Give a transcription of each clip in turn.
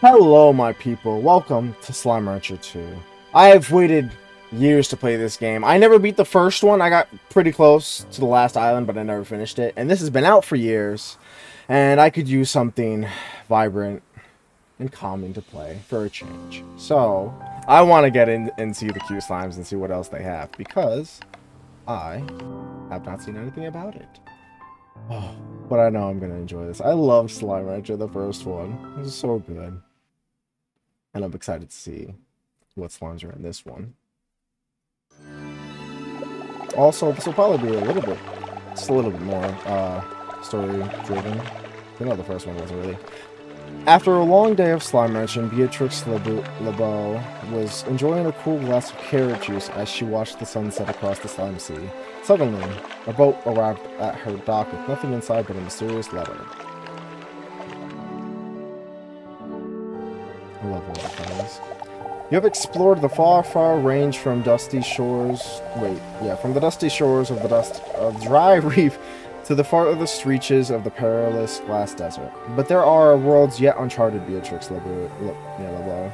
Hello, my people. Welcome to Slime Rancher 2. I have waited years to play this game. I never beat the first one. I got pretty close to the last island, but I never finished it. And this has been out for years. And I could use something vibrant and calming to play for a change. So, I want to get in and see the Q Slimes and see what else they have. Because I have not seen anything about it. Oh, but I know I'm going to enjoy this. I love Slime Rancher, the first one. It was so good. And I'm excited to see what slimes are in this one. Also, this will probably be a little bit, just a little bit more uh, story-driven. I know the first one wasn't really. After a long day of slime ranching, Beatrix LeBeau was enjoying a cool glass of carrot juice as she watched the sunset across the slime sea. Suddenly, a boat arrived at her dock with nothing inside but a mysterious letter. You have explored the far, far range from dusty shores. Wait, yeah, from the dusty shores of the dust of dry reef to the farthest reaches of the perilous glass desert. But there are worlds yet uncharted, Beatrix LeBeau. Le, yeah.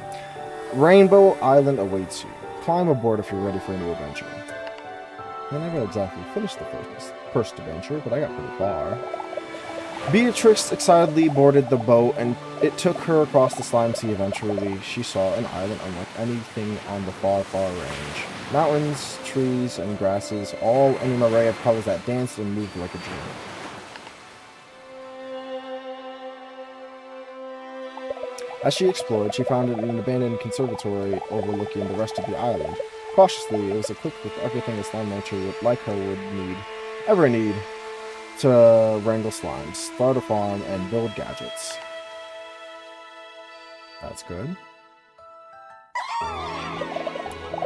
Rainbow Island awaits you. Climb aboard if you're ready for a new adventure. I never exactly finished the first, first adventure, but I got pretty far. Beatrix excitedly boarded the boat, and it took her across the slime sea. Eventually, she saw an island unlike anything on the far, far range. Mountains, trees, and grasses, all in an array of colors that danced and moved like a dream. As she explored, she found it an abandoned conservatory overlooking the rest of the island. Cautiously, it was equipped with everything a slime rancher would, like her would need, ever need, to wrangle slimes, start a farm, and build gadgets. That's good.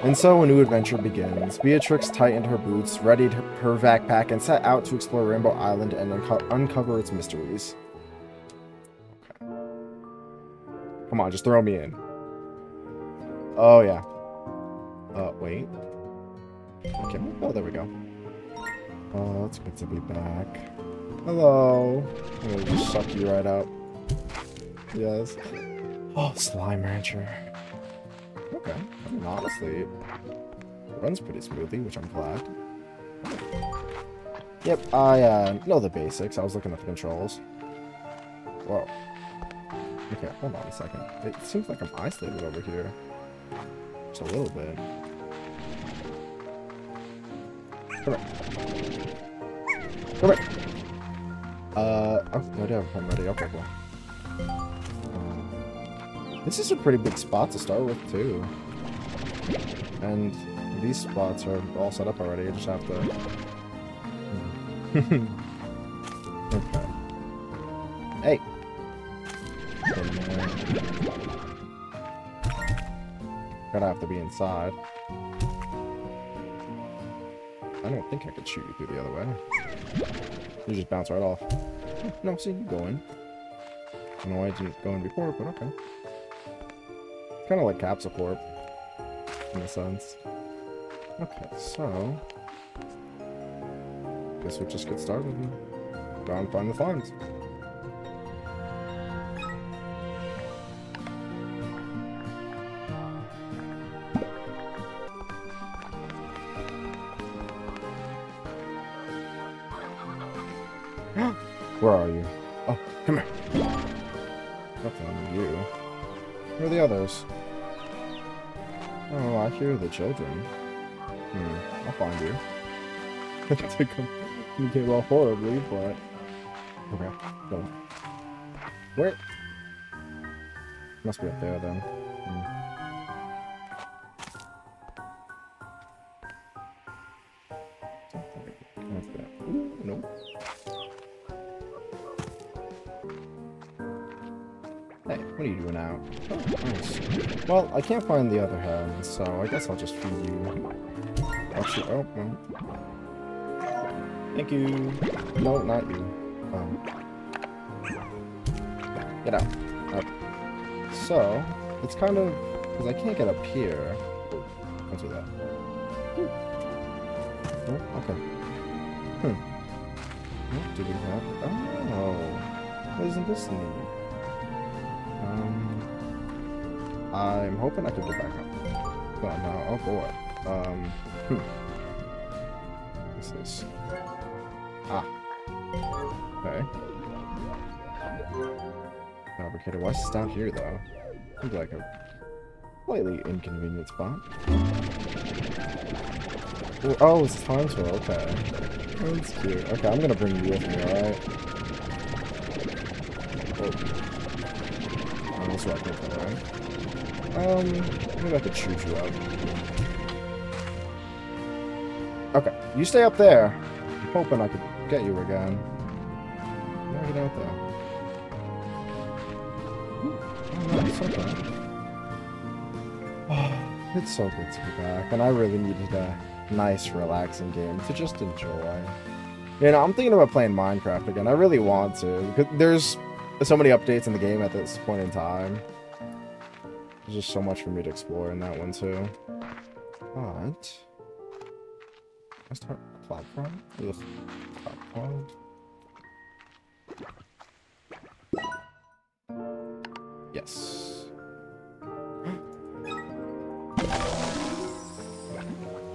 And so a new adventure begins. Beatrix tightened her boots, readied her backpack, and set out to explore Rainbow Island and unco uncover its mysteries. Come on, just throw me in. Oh, yeah. Uh, wait. Okay, oh, there we go. Oh, it's good to be back. Hello. I'm gonna just suck you right up. Yes. Oh, Slime Rancher. Okay. I mean, honestly, it runs pretty smoothly, which I'm glad. Yep, I uh, know the basics. I was looking at the controls. Whoa. Okay, hold on a second. It seems like I'm isolated over here. Just a little bit. Come here. Come here. Uh, oh, no, no, I'm ready. Okay, cool. Um, this is a pretty big spot to start with, too. And these spots are all set up already. You just have to... okay. Hey! Gotta have to be inside. I don't think I could shoot you through the other way. You just bounce right off. No, see, you go in. I don't know why you didn't go in before, but okay. Kind of like Capsule Corp, in a sense. Okay, so... Guess we'll just get started go and find the farms. Hear the children. Hmm, I'll find you. they communicate well horribly, but... Okay, go. Where? Must be up there, then. Hmm. Well, I can't find the other hand, so I guess I'll just feed you. Actually, oh, no. Thank you. No, not you. Um. Get out. So, it's kind of... Because I can't get up here. Don't do that. Oh, okay. Hmm. What do we have? Oh, isn't this neat? Um, I'm hoping I can get back up. Oh no, oh boy. Um, hmm. What's this? Ah. Okay. Fabricator. Why down here, though? Seems like a slightly inconvenient spot. Ooh, oh, it's time tour. Okay. Oh, that's cute. Okay, I'm gonna bring you with me, alright? Oh. Oh, that's right, right? Um, maybe I could shoot you out. Okay, you stay up there. I'm hoping I could get you again. No, get out there. Oh, it's so good to be back, and I really needed a nice, relaxing game to just enjoy. You know, I'm thinking about playing Minecraft again. I really want to. Because there's so many updates in the game at this point in time. There's just so much for me to explore in that one, too. But... Let's start platform? Ugh. Platform? Yes.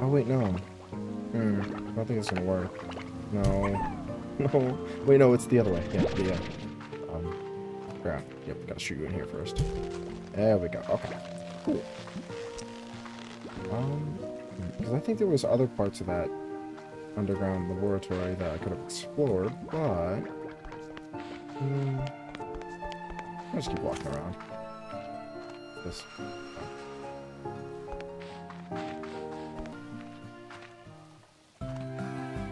oh, wait, no. Hmm. I don't think it's gonna work. No. No. Wait, no, it's the other way. Yeah, yeah. Um, crap. Yep, gotta shoot you in here first. There we go. Okay. Cool. Um, because I think there was other parts of that underground laboratory that I could have explored, but... Hmm, I'll just keep walking around. This.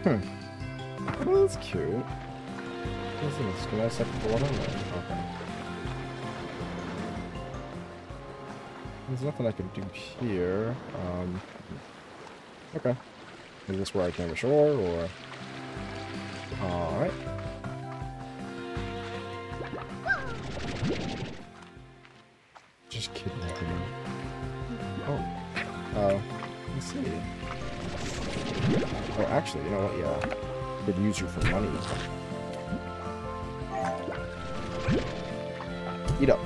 Hmm. Oh, that's cute. What's this? I set the water? Okay. There's nothing I can do here. Um, okay. Is this where I came ashore, or... Alright. Just kidnapping him. Oh. Oh. Let's see. Oh, actually, you know what? Yeah. Could use you for money. Eat up.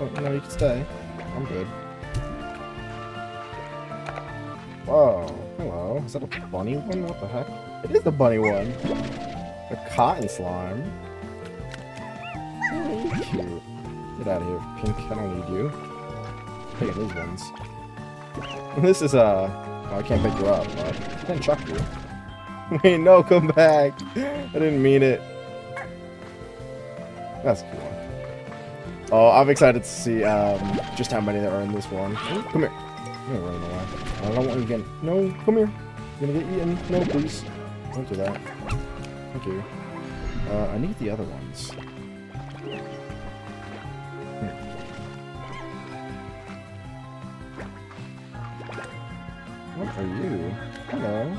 No. No, you can stay. I'm good. Whoa. Hello. Is that a bunny one? What the heck? It is the bunny one. A cotton slime. Oh, cute. Get out of here, Pink. I don't need you. Taking these ones. This is, uh... Oh, I can't pick you up, but I can chuck you. Wait, no, come back. I didn't mean it. That's cool. Oh, I'm excited to see um, just how many there are in this one. Come here. I'm gonna run away. I don't want you again. No, come here. You're gonna get eaten. No, please. Don't do that. Thank you. Uh, I need the other ones. What are you? Hello.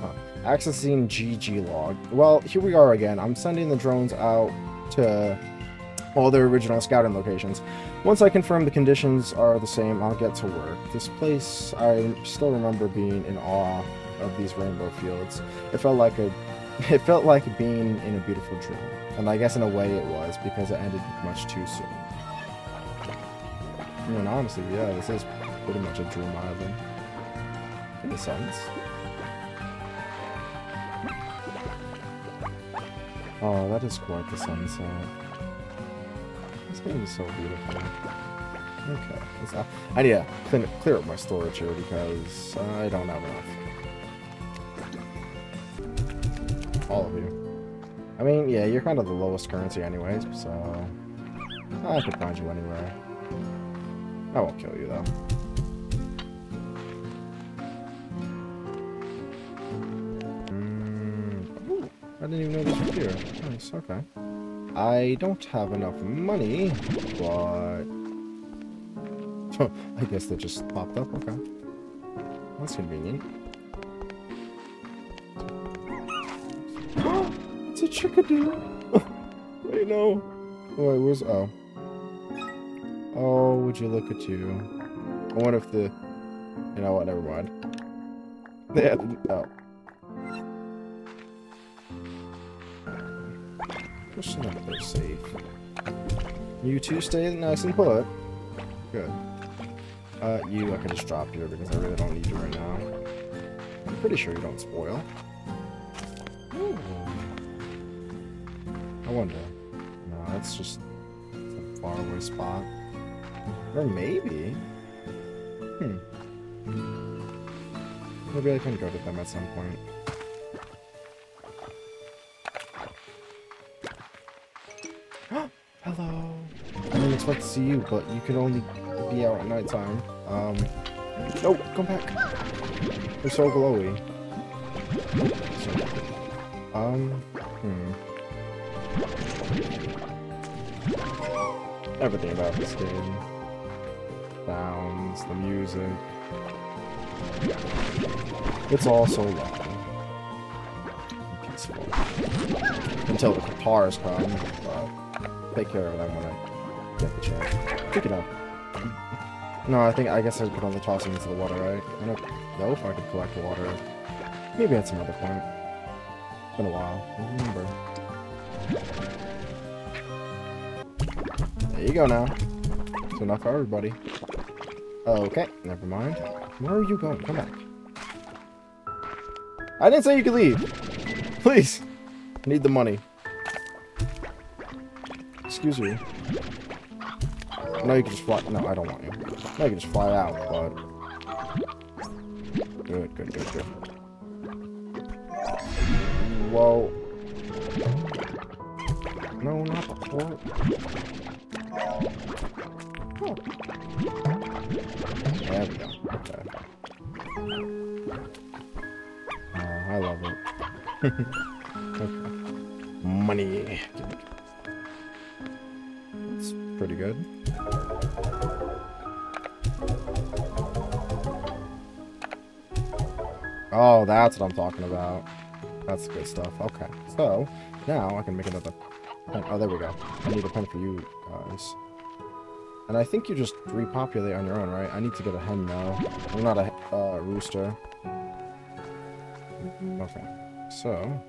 Huh. Accessing Gigi log. Well, here we are again. I'm sending the drones out to all their original scouting locations. Once I confirm the conditions are the same, I'll get to work. This place, I still remember being in awe of these rainbow fields. It felt like a, it felt like being in a beautiful dream. And I guess in a way it was, because it ended much too soon. I mean, honestly, yeah, this is pretty much a dream island. In a sense. Oh, that is quite the sunset. This is so beautiful. Okay, I need to clean, clear up my storage here because I don't have enough. All of you. I mean, yeah, you're kind of the lowest currency anyways, so... I could find you anywhere. I won't kill you, though. Mm, I didn't even know this was here. Nice, okay. I don't have enough money, but... I guess they just popped up, okay. That's convenient. it's a chickadee! Wait, no. Oh, wait, where's... Oh. Oh, would you look at you. I wonder if the... You know what, never mind. Yeah, oh. Just. You two stay nice and put. Good. Uh, you, I can just drop here because I really don't need you right now. I'm pretty sure you don't spoil. Ooh. I wonder. No, that's just some faraway spot. Or maybe. Hmm. Maybe I can go to them at some point. I didn't expect to see you, but you can only be out at nighttime. Um. No, come back. They're so glowy. Um. Hmm. Everything about this game. Sounds, the music. It's all so loud. Peaceful. Until the cars come, take care of them when I get the chance. Pick it up. No, I think, I guess I'd put on the tossing into the water, right? I don't know if I could collect the water. Maybe at some other point. It's been a while. I remember. There you go now. It's enough for everybody. Okay, never mind. Where are you going? Come back. I didn't say you could leave. Please. I need the money. Excuse me. No, you can just fly. No, I don't want you. No, you can just fly out, but. Good, good, good, good. Whoa. No, not the port. There we go. Okay. Oh, I love it. okay. Money. Pretty good. Oh, that's what I'm talking about. That's good stuff. Okay. So, now I can make another pen. Oh, there we go. I need a pen for you guys. And I think you just repopulate on your own, right? I need to get a hen now. I'm not a uh, rooster. Okay. So...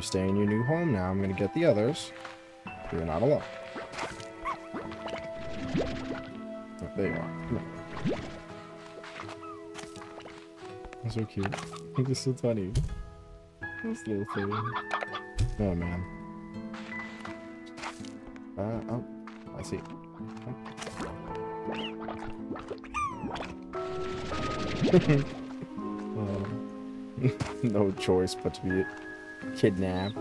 You stay in your new home now. I'm gonna get the others. You're not alone. Oh, there you are. That's so cute. This is so funny. This little thing. Oh man. Uh, oh, I see. uh, no choice but to be kidnapped.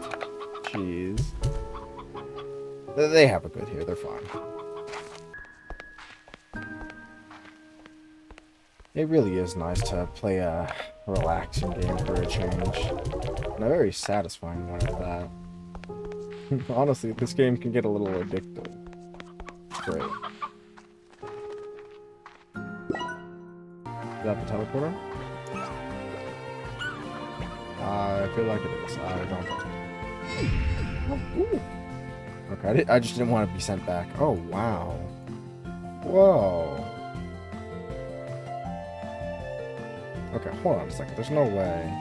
Jeez. They- have a good here, they're fine. It really is nice to play a relaxing game for a change. And a very satisfying one at that. Honestly, this game can get a little addictive. Great. Is that the teleporter? I feel like it is. I don't think. Oh. Okay, I, di- I just didn't want to be sent back. Oh, wow. Whoa. Okay, hold on a second. There's no way.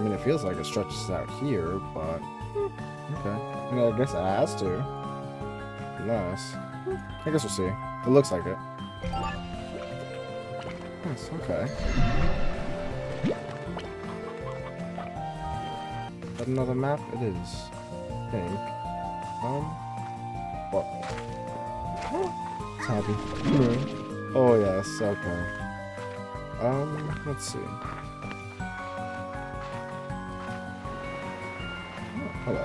I mean, it feels like it stretches out here, but... Okay. I, mean, I guess it has to. Unless... I guess we'll see. It looks like it. Yes, okay. That another map? It is. I think. Um... What? It's happy. oh, yes, okay. Um, let's see. Oh, hello.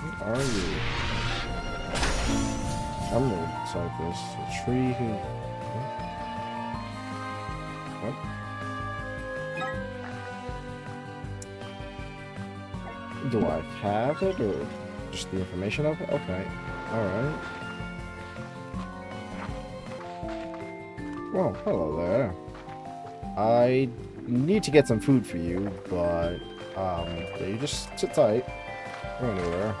Who are you? Emerald cypress. A tree who... Do I have it, or just the information of it? Okay. Alright. Well, hello there. I need to get some food for you, but um, yeah, you just sit tight. Go anywhere.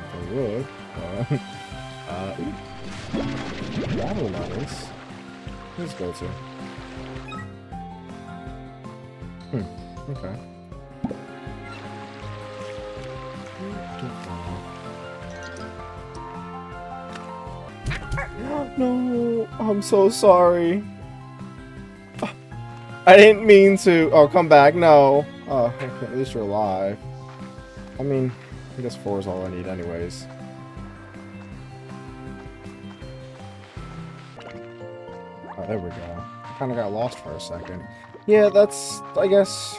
If I would. Uh, uh, ooh. That'll nice. Let's go to. Hmm, okay. No, I'm so sorry. I didn't mean to. Oh, come back. No. Oh, okay, at least you're alive. I mean, I guess four is all I need anyways. Oh, there we go. Kind of got lost for a second. Yeah, that's, I guess,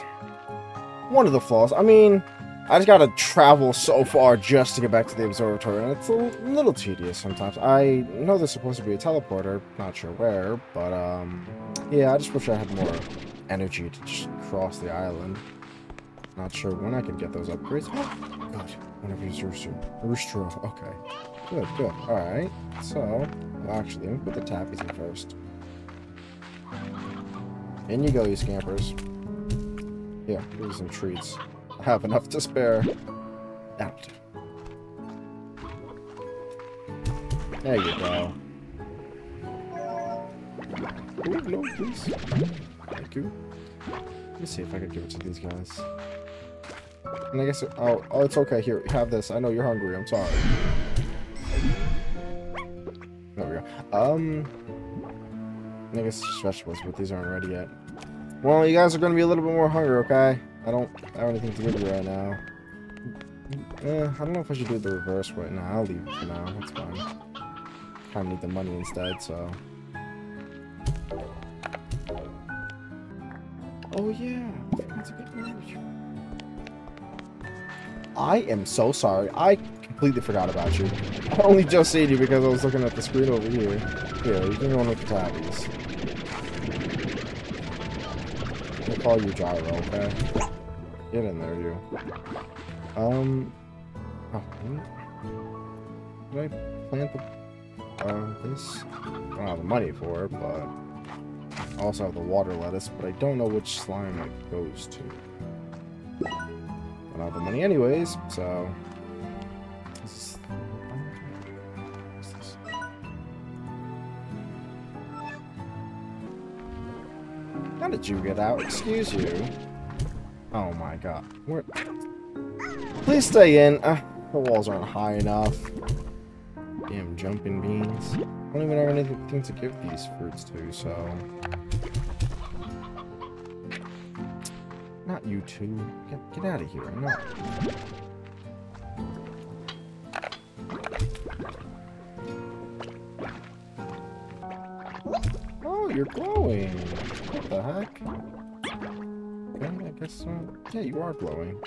one of the flaws. I mean, I just gotta travel so far just to get back to the observatory, and it's a little tedious sometimes. I know there's supposed to be a teleporter, not sure where, but, um, yeah, I just wish I had more energy to just cross the island. Not sure when I can get those upgrades. God, whenever you Rooster. Rooster, okay. Good, good. Alright, so, well, actually, let me put the tabbies in first. In you go, you scampers. Here, here's some treats. Have enough to spare. Out. There you go. Oh, no, please. Thank you. Let me see if I can give it to these guys. And I guess, oh, oh, it's okay. Here, have this. I know you're hungry. I'm sorry. There we go. Um, I guess just vegetables, but these aren't ready yet. Well, you guys are going to be a little bit more hungry, okay? I don't have anything to give you right now. Eh, I don't know if I should do the reverse right now. I'll leave it for now. That's fine. Kind of need the money instead, so... Oh, yeah. I am so sorry. I completely forgot about you. I only just seen you because I was looking at the screen over here. Here, you can go with the tabbies. Call you Gyro, okay? Get in there, you. Um... Oh, did I plant the... Uh, this? I don't have the money for it, but... I also have the water lettuce, but I don't know which slime it goes to. I don't have the money anyways, so... How did you get out? Excuse you. Oh my god. Where... Please stay in. Uh, the walls aren't high enough. Damn jumping beans. I don't even have anything to give these fruits to, so... Not you two. Get, get out of here. No. Oh, you're glowing. What the heck? Okay, I guess so. Yeah, you are glowing.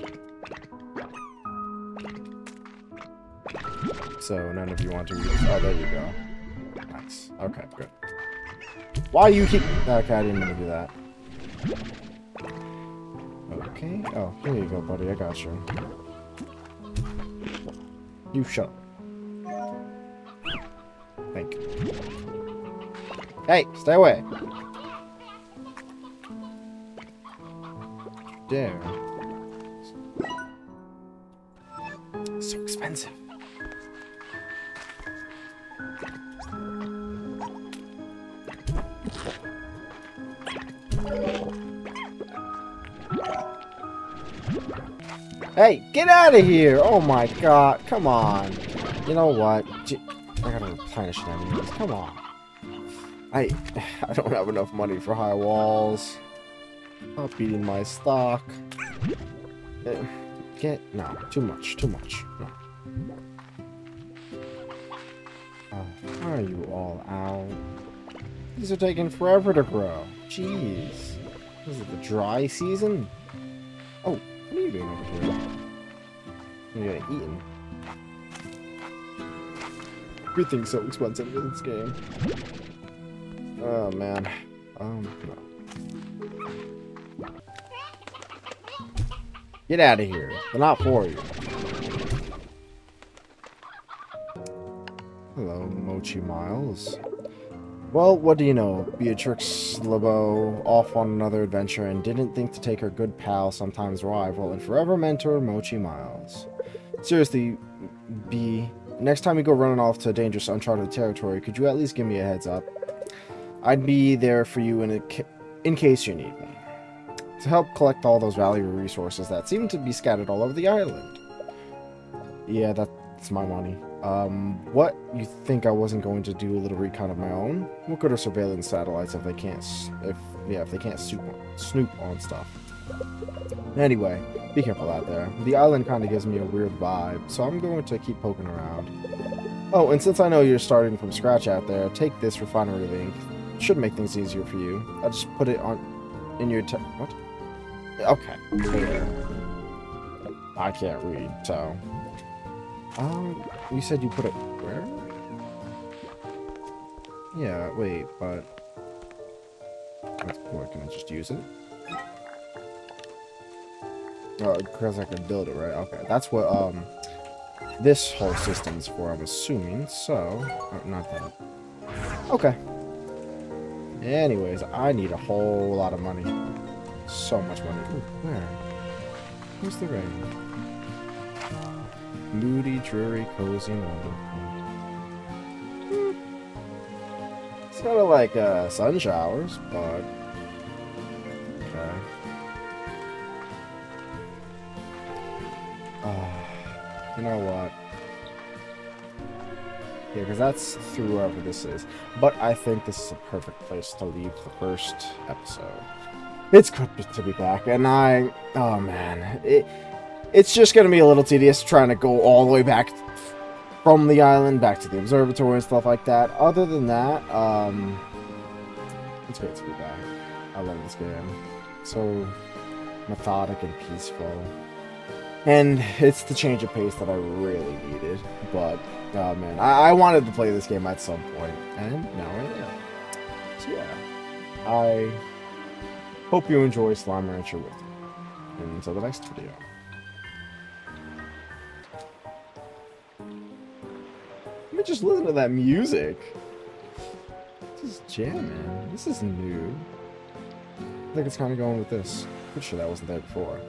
So, none of you want to use... Oh, there you go. Nice. Okay, good. Why you keep... Okay, I didn't mean to do that. Okay. Oh, here you go, buddy. I got you. You shut. Thank you. Hey, stay away. There. So expensive. Hey, get out of here! Oh my god, come on. You know what? I gotta replenish anyways. Come on. I I don't have enough money for high walls. Not beating my stock. Eh, get no, too much, too much. No. Oh, are you all out? These are taking forever to grow. Jeez. Is it the dry season? Oh, what are you doing over here? You got eaten. Everything's so expensive in this game. Oh man. Um, no. Get out of here. They're not for you. Hello, Mochi Miles. Well, what do you know? Beatrix LeBeau off on another adventure and didn't think to take her good pal, sometimes rival, and forever mentor Mochi Miles. Seriously, B, next time you go running off to dangerous uncharted territory, could you at least give me a heads up? I'd be there for you in, a, in case you need me. To help collect all those valuable resources that seem to be scattered all over the island. Yeah, that's my money. Um, what? You think I wasn't going to do a little recon of my own? What good are surveillance satellites if they can't, if, yeah, if they can't snoop on, snoop on stuff? Anyway, be careful out there. The island kind of gives me a weird vibe, so I'm going to keep poking around. Oh, and since I know you're starting from scratch out there, take this refinery link. Should make things easier for you. I just put it on in your what? Okay. I can't read, so. Um, you said you put it where? Yeah, wait, but. What, can I just use it? Oh, because I can build it, right? Okay, that's what, um, this whole system's for, I'm assuming, so, oh, not that. Okay. Anyways, I need a whole lot of money. So much money. Ooh, where? Where's the rain? Moody, dreary, cozy, and wonderful. It's kind of like uh, sun showers, but... Okay. Uh, you know what? Yeah, because that's through wherever this is. But I think this is a perfect place to leave the first episode. It's good to be back, and I... Oh, man. It, it's just going to be a little tedious trying to go all the way back from the island back to the observatory and stuff like that. Other than that, um... It's great to be back. I love this game. So methodic and peaceful. And it's the change of pace that I really needed. But, oh man, I, I wanted to play this game at some point, and now I am. So yeah, I hope you enjoy Slime Rancher with me. And until the next video. Let me just listen to that music. This is jamming. This is new. I think it's kind of going with this. Pretty sure that wasn't there before.